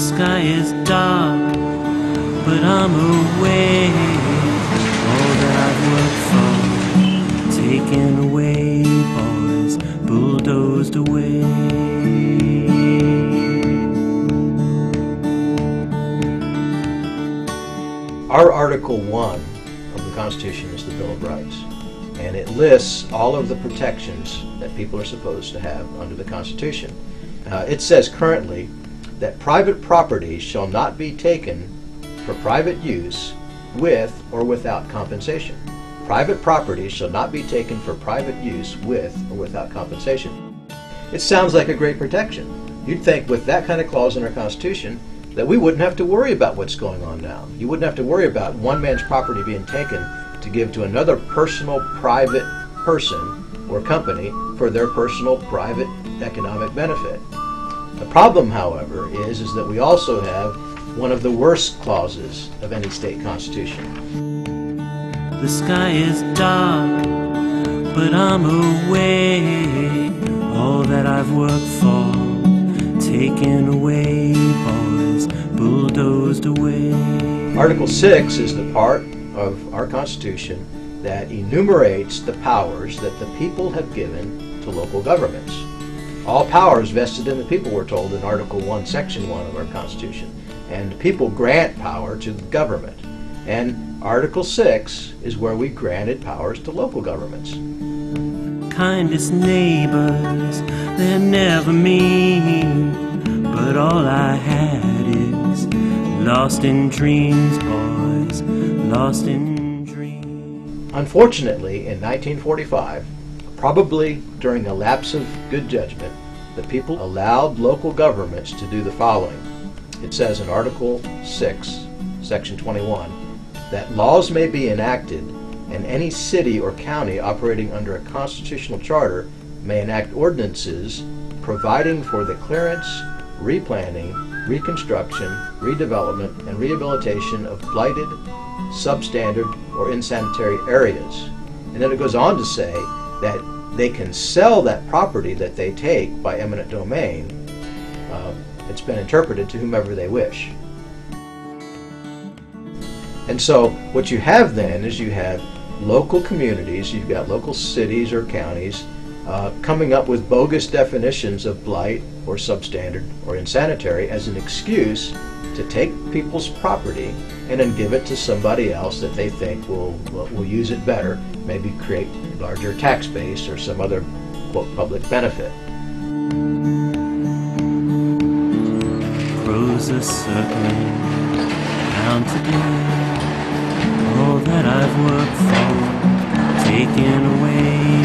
sky is dark, but I'm awake. All that I've worked for, taken away, boys, bulldozed away. Our Article 1 of the Constitution is the Bill of Rights, and it lists all of the protections that people are supposed to have under the Constitution. Uh, it says currently that private property shall not be taken for private use with or without compensation. Private property shall not be taken for private use with or without compensation. It sounds like a great protection. You'd think with that kind of clause in our Constitution that we wouldn't have to worry about what's going on now. You wouldn't have to worry about one man's property being taken to give to another personal, private person or company for their personal, private economic benefit. The problem, however, is, is that we also have one of the worst clauses of any state constitution. The sky is dark, but I'm awake. All that I've worked for, taken away, boys, bulldozed away. Article 6 is the part of our Constitution that enumerates the powers that the people have given to local governments. All power is vested in the people, we're told in Article 1, Section 1 of our Constitution. And people grant power to the government. And Article 6 is where we granted powers to local governments. Kindest neighbors, they're never mean. But all I had is lost in dreams, boys, lost in dreams. Unfortunately, in 1945, probably during a lapse of good judgment, the people allowed local governments to do the following. It says in Article 6, Section 21, that laws may be enacted and any city or county operating under a constitutional charter may enact ordinances providing for the clearance, replanning, reconstruction, redevelopment, and rehabilitation of blighted, substandard, or insanitary areas. And then it goes on to say that they can sell that property that they take by eminent domain. Uh, it's been interpreted to whomever they wish. And so what you have then is you have local communities, you've got local cities or counties uh, coming up with bogus definitions of blight or substandard or insanitary as an excuse to take people's property and then give it to somebody else that they think will, will use it better, maybe create a larger tax base or some other quote public benefit. Round today. All that I've worked for, taken away,